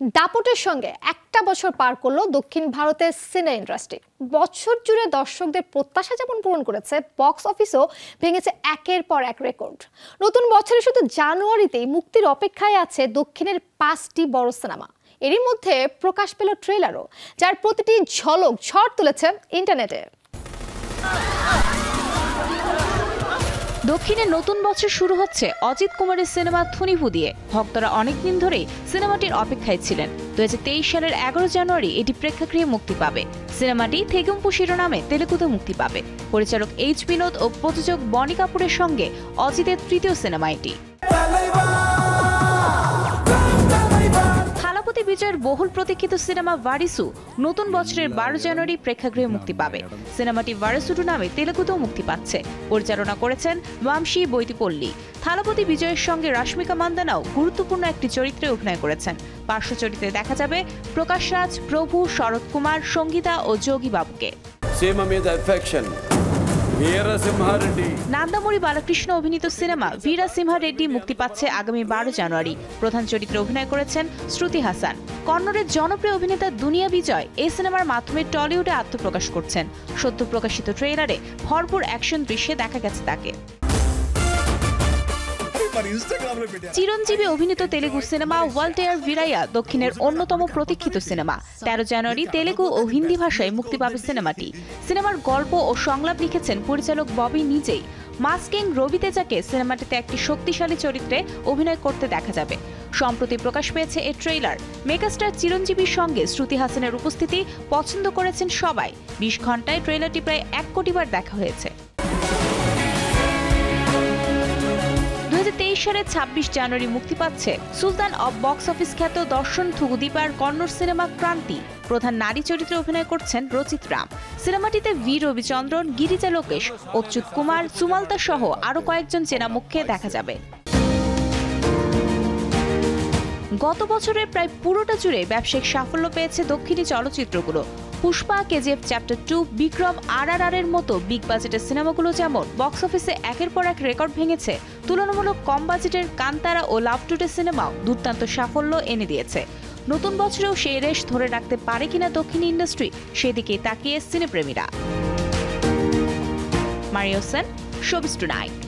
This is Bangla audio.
দাপটের সঙ্গে একটা বছর পার করল দক্ষিণ ভারতের সিনে ইন্ডাস্ট্রি। বছর জুড়ে দর্শকদের প্রত্যাশা যেমন পূরণ করেছে বক্স অফিসও ভেঙেছে একের পর এক রেকর্ড নতুন বছরে শুধু জানুয়ারিতেই মুক্তির অপেক্ষায় আছে দক্ষিণের পাঁচটি বড় সিনেমা। এরই মধ্যে প্রকাশ পেল ট্রেলারও যার প্রতিটি ঝলক ঝড় তুলেছে ইন্টারনেটে দক্ষিণে নতুন বছর শুরু হচ্ছে অজিত কুমারের সিনেমা থুনিভু দিয়ে। ভক্তরা অনেকদিন ধরেই সিনেমাটির অপেক্ষায় ছিলেন। দুই হাজার তেইশ সালের এগারো জানুয়ারি এটি প্রেক্ষাগৃহে মুক্তি পাবে। সিনেমাটি থেগুম্পু শিরোনামে তেলেগুতে মুক্তি পাবে। পরিচালক এইচ বিনোদ ও প্রযোজক বনি কাপুরের সঙ্গে অজিতের তৃতীয় সিনেমা এটি। বিজয়ের বহুল প্রতীক্ষিত সিনেমা ভারিসু নতুন বছরের বারো জানুয়ারি প্রেক্ষাগৃহে মুক্তি পাবে। সিনেমাটি ভারিসুডু নামে তেলেগুতেও মুক্তি পাচ্ছে। পরিচালনা করেছেন বামশি বৈতিপল্লী। থালাপতি বিজয়ের সঙ্গে রাশ্মিকা মান্দানাও গুরুত্বপূর্ণ একটি চরিত্রে অভিনয় করেছেন। পার্শ্ব চরিত্রে দেখা যাবে প্রকাশ রাজ, প্রভু, শরৎ কুমার, সঙ্গীতা ও যোগী বাবুকে। নান্দামুড়ি বালকৃষ্ণ অভিনীত সিনেমা ভীরা সিমহা রেড্ডি মুক্তি পাচ্ছে আগামী বারো জানুয়ারি। প্রধান চরিত্রে অভিনয় করেছেন শ্রুতি হাসান। কন্নড়ের জনপ্রিয় অভিনেতা দুনিয়া বিজয় এই সিনেমার মাধ্যমে টলিউডে আত্মপ্রকাশ করছেন। সদ্য প্রকাশিত ট্রেলারে ভরপুর অ্যাকশন দৃশ্যে দেখা গেছে তাকে। চিরঞ্জীবী অভিনীত তেলেগু সিনেমা ওয়াল্টেয়ার ভিরাইয়া দক্ষিণের অন্যতম প্রতীক্ষিত সিনেমা। তেরো জানুয়ারি তেলেগু ও হিন্দি ভাষায় মুক্তি পাবে সিনেমাটি। সিনেমার গল্প ও সংলাপ লিখেছেন পরিচালক ববি নিজেই। মাস্কিং রবি তেজাকে সিনেমাটিতে একটি শক্তিশালী চরিত্রে অভিনয় করতে দেখা যাবে। সম্প্রতি প্রকাশ পেয়েছে এ ট্রেইলার। মেগাস্টার চিরঞ্জীবীর সঙ্গে শ্রুতি হাসানের উপস্থিতি পছন্দ করেছেন সবাই। বিশ ঘন্টায় ট্রেলারটি প্রায় এক কোটিবার দেখা হয়েছে। সালের ছাব্বিশ জানুয়ারি মুক্তি পাচ্ছে। সুলতান অব বক্স অফিস খ্যাত দর্শন থুগুদীপার কন্নড় সিনেমা ক্রান্তি। প্রধান নারী চরিত্রে অভিনয় করছেন রচিত রাম। সিনেমাটিতে ভি. রবিচন্দ্রন, গিরিজা লোকেশ, অচ্যুত কুমার, সুমালতা সহ আরও কয়েকজন চেনা মুখকে দেখা যাবে। গত বছরের প্রায় পুরোটা জুড়ে ব্যবসায়িক সাফল্য পেয়েছে দক্ষিণী চলচ্চিত্রগুলো। Pushpa KGF chapter two Vikram আর এর মতো বিগ বাজেটের সিনেমাগুলো যেমন বক্স অফিসে একের পর এক রেকর্ড ভেঙেছে, তুলনামূলক কম বাজেটের কান্তারা ও লাভ টুডে সিনেমাও দুর্দান্ত সাফল্য এনে দিয়েছে। নতুন বছরেও সেই রেশ ধরে রাখতে পারে কিনা দক্ষিণ ইন্ডাস্ট্রি সেদিকে তাকিয়ে সিনেপ্রেমীরা। মারিও সেন শোবিস টু নাইট